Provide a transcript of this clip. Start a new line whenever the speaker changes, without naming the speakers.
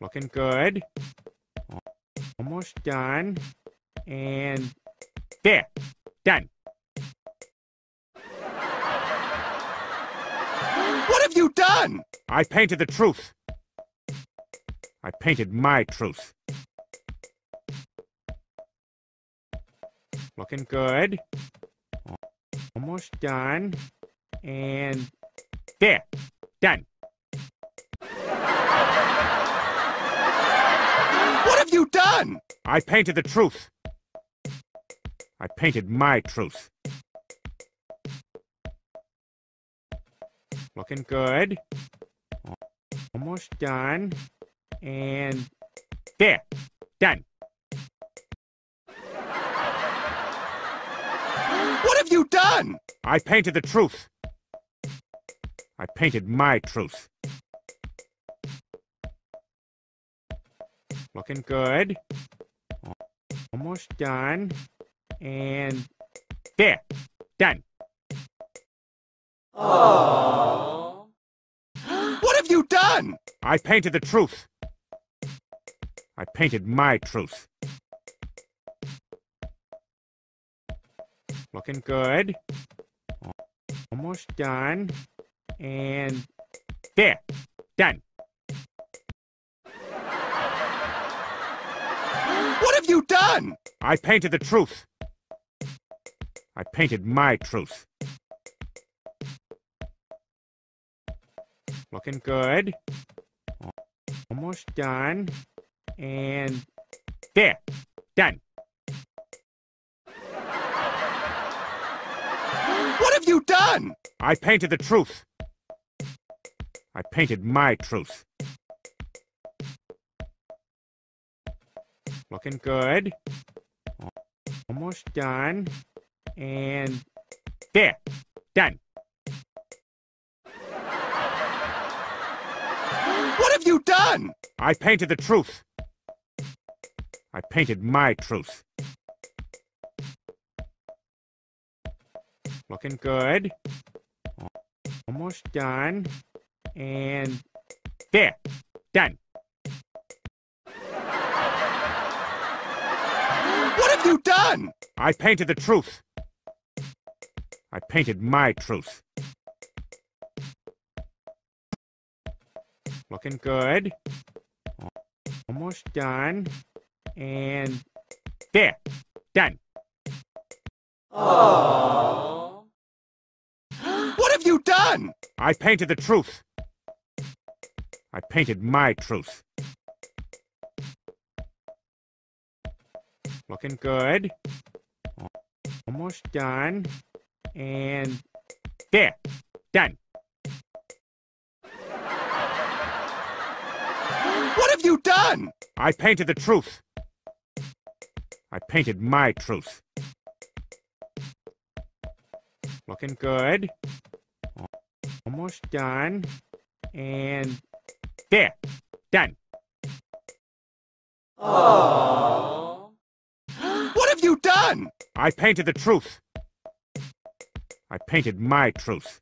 Looking good. Almost done. And there. Done.
What have you done?
I painted the truth. I painted my truth. Looking good. Almost done. And there. Done.
What have you done?
I painted the truth. I painted my truth. Looking good. Almost done. And there. Done.
What have you done?
I painted the truth. I painted my truth. Looking good. Almost done. And there. Done.
What have you done?
I painted the truth. I painted my truth. Looking good. Almost done. And there. Done.
Have you done?
I painted the truth. I painted my truth. Looking good. Almost done. And there. Done.
What have you done?
I painted the truth. I painted my truth. Looking good. Almost done. And there. Done.
What have you done?
I painted the truth. I painted my truth. Looking good. Almost done. And there. Done.
What have you done?
I painted the truth. I painted my truth. Looking good. Almost done. And there. Done.
What have you done?
I painted the truth. I painted my truth. Looking good. Almost done. And there. Done.
What have you done?
I painted the truth. I painted my truth. Looking good. Almost done. And there. Done.
What have you done?
I painted the truth. I painted my truth.